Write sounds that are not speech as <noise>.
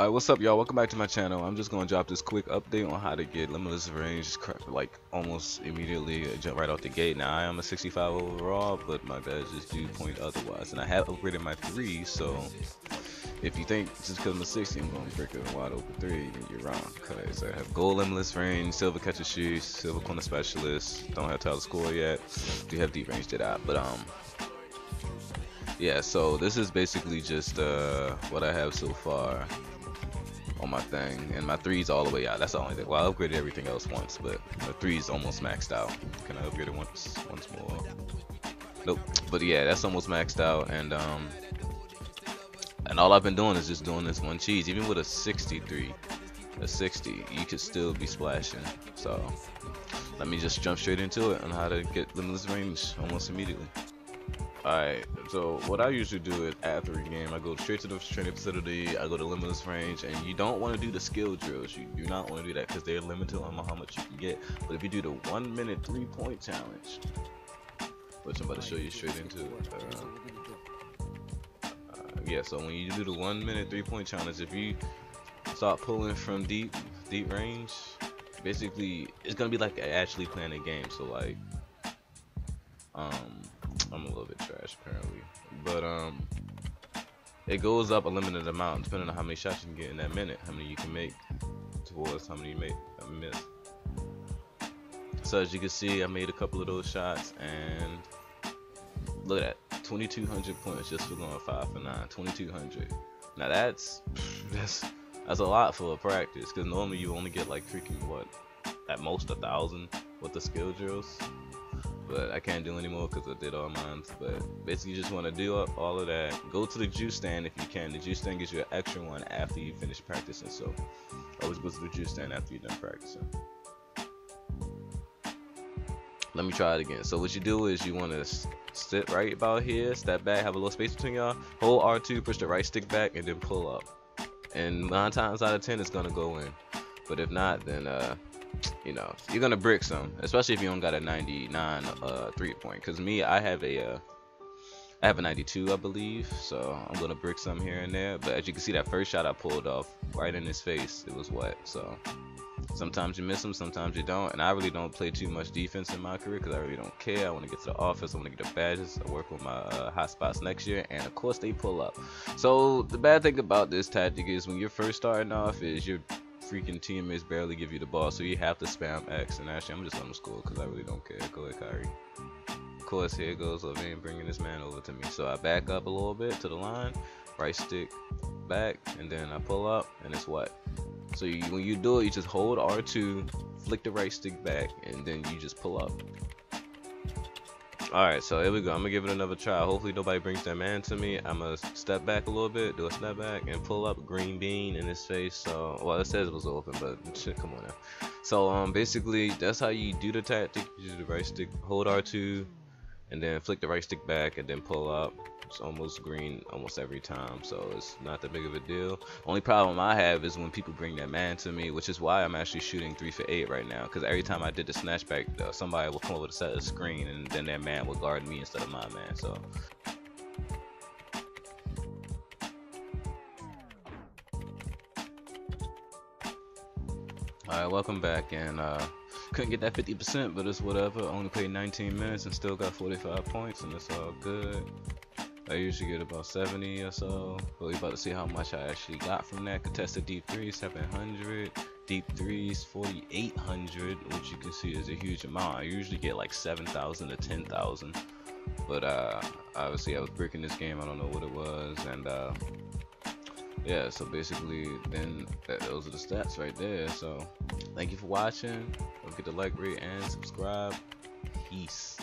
Alright, what's up y'all? Welcome back to my channel. I'm just to drop this quick update on how to get limitless range like almost immediately uh, jump right off the gate. Now I am a 65 overall, but my badges do point otherwise. And I have upgraded my 3, so if you think just because I'm a 60 I'm to break a wide open 3, then you're wrong. Because I have gold limitless range, silver catcher shoes, silver corner specialist, don't have title score yet, do have deep range did I, but um yeah so this is basically just uh, what I have so far my thing, and my three's all the way out. That's the only thing. Well, I upgraded everything else once, but my three's almost maxed out. Can I upgrade it once, once more? Nope. But yeah, that's almost maxed out, and um, and all I've been doing is just doing this one cheese. Even with a 63, a 60, you could still be splashing. So let me just jump straight into it on how to get limitless range almost immediately. Alright, so what I usually do is after a game, I go straight to the training facility, I go to limitless range, and you don't want to do the skill drills. You do not want to do that because they're limited on how much you can get. But if you do the one minute three point challenge, which I'm about to show you straight into, uh, uh, yeah, so when you do the one minute three point challenge, if you start pulling from deep, deep range, basically it's gonna be like actually playing a game. So like, um, I'm a little bit trash apparently. But um it goes up a limited amount depending on how many shots you can get in that minute, how many you can make towards how many you make I miss. So as you can see I made a couple of those shots and look at that 2200 points just for going 5 for 9 2200 now that's <laughs> that's that's a lot for a practice because normally you only get like freaking what at most a thousand with the skill drills but I can't do anymore because I did all mine. But basically, you just want to do all of that. Go to the juice stand if you can. The juice stand gives you an extra one after you finish practicing. So always go to the juice stand after you're done practicing. Let me try it again. So what you do is you want to sit right about here, step back, have a little space between y'all. Hold R2, push the right stick back, and then pull up. And nine times out of ten, it's gonna go in. But if not, then uh, you know, you're gonna brick some, especially if you don't got a 99 uh, three point. Cause me, I have a, uh, I have a 92, I believe. So I'm gonna brick some here and there. But as you can see, that first shot I pulled off right in his face, it was wet. So sometimes you miss them, sometimes you don't. And I really don't play too much defense in my career because I really don't care. I want to get to the office, I want to get the badges, I work with my uh, hot spots next year, and of course they pull up. So the bad thing about this tactic is when you're first starting off, is you're freaking teammates barely give you the ball, so you have to spam X. And actually, I'm just on the score because I really don't care. Go ahead, Kyrie. Of course, here goes LaVine bringing this man over to me. So I back up a little bit to the line, right stick back, and then I pull up, and it's what? So you, when you do it, you just hold R2, flick the right stick back, and then you just pull up. Alright, so here we go. I'm gonna give it another try. Hopefully nobody brings their man to me. I'm gonna step back a little bit, do a step back, and pull up green bean in his face. So, well, it says it was open, but shit, come on now. So, um, basically, that's how you do the tactic. You do the right stick, hold R2, and then flick the right stick back, and then pull up. It's almost green almost every time, so it's not that big of a deal. Only problem I have is when people bring that man to me, which is why I'm actually shooting 3 for 8 right now, because every time I did the snatchback, uh, somebody will come over to set a screen, and then that man will guard me instead of my man, so... Alright, welcome back, and uh, couldn't get that 50%, but it's whatever. Only played 19 minutes and still got 45 points, and it's all good. I usually get about 70 or so. But we about to see how much I actually got from that. Contested deep three, 700. Deep threes, 4,800, which you can see is a huge amount. I usually get like 7,000 to 10,000. But uh, obviously I was breaking this game. I don't know what it was. And uh, yeah, so basically then that, those are the stats right there. So thank you for watching. Don't forget to like, rate, and subscribe. Peace.